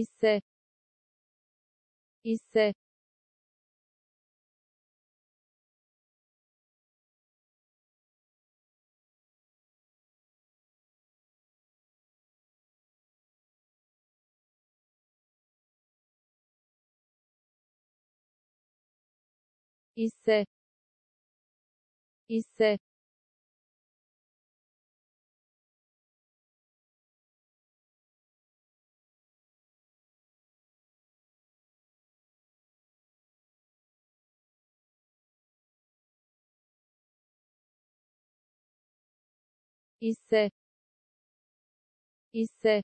ise ise ise ise ise ise